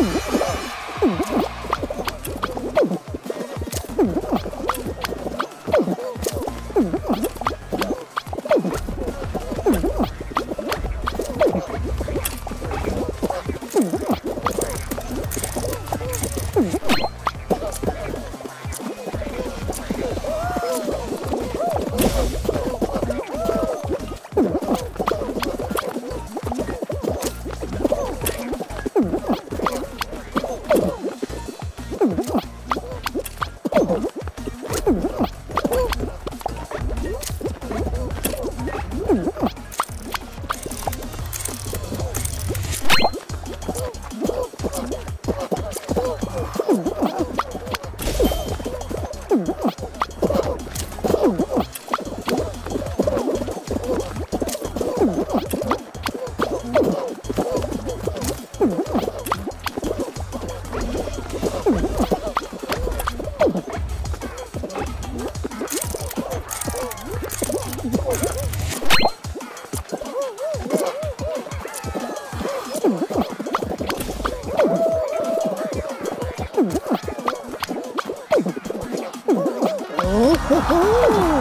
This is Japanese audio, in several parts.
Mm-hmm. 呜 呼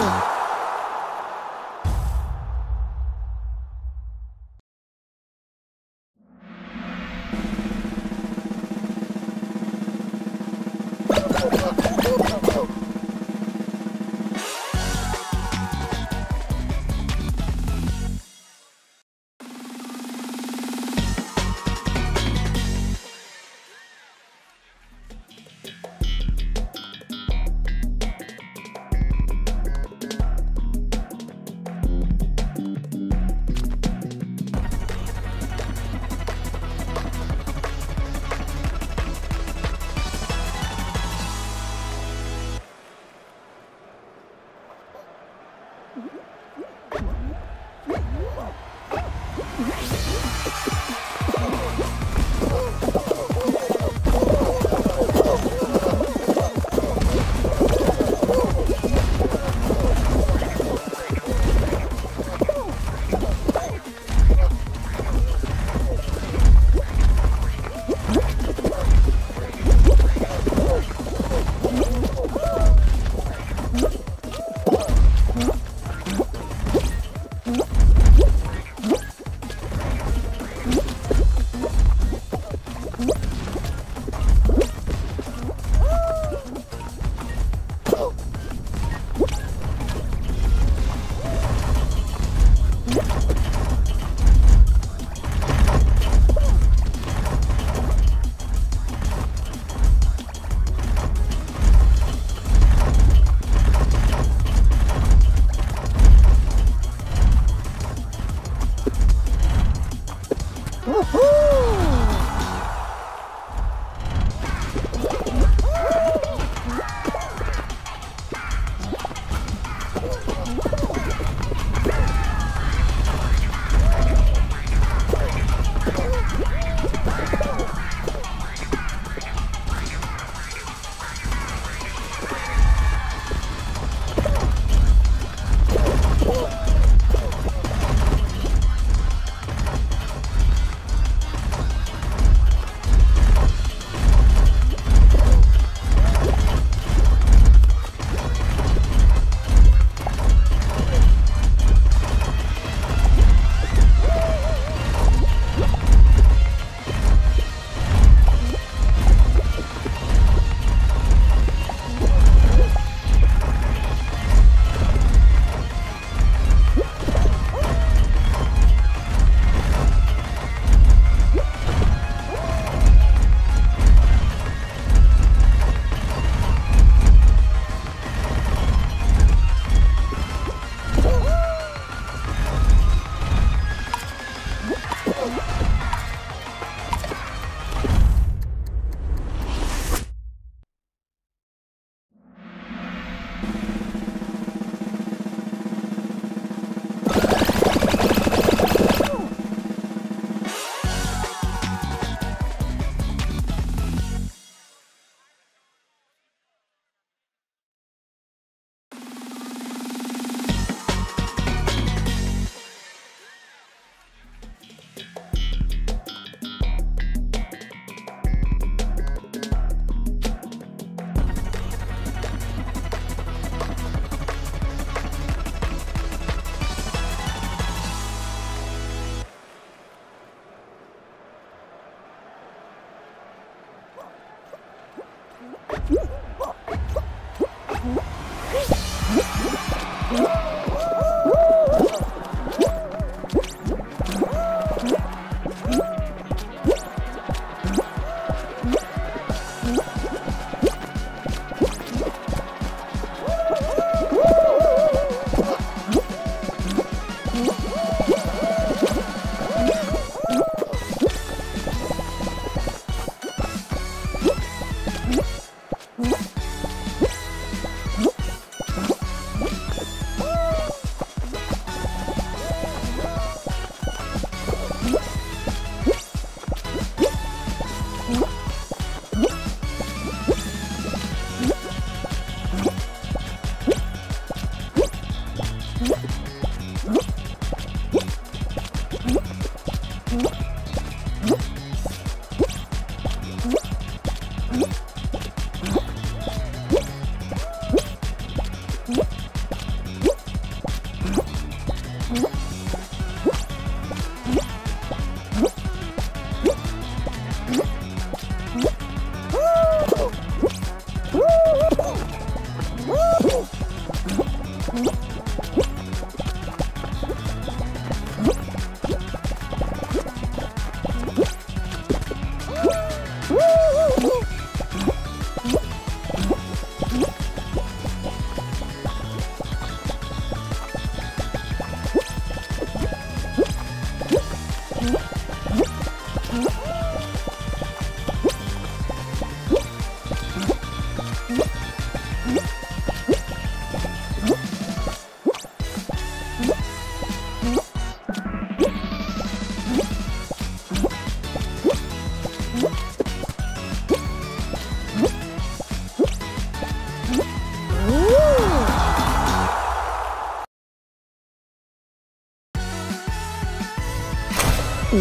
うん？